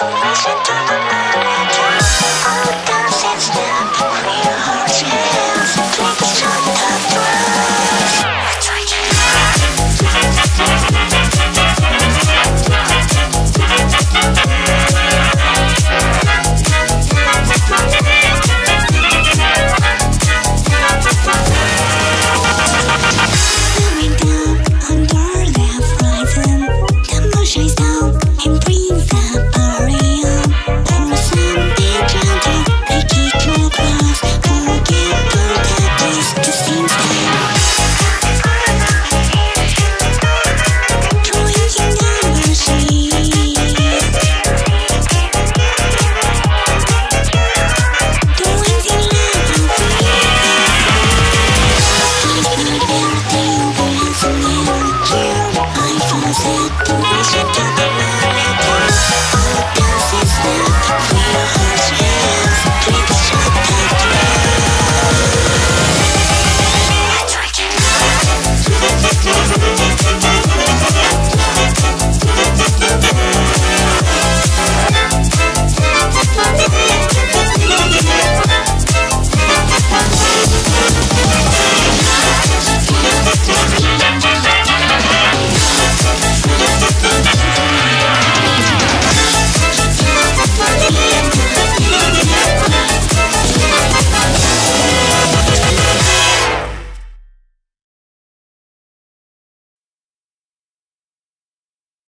Listen to the melody.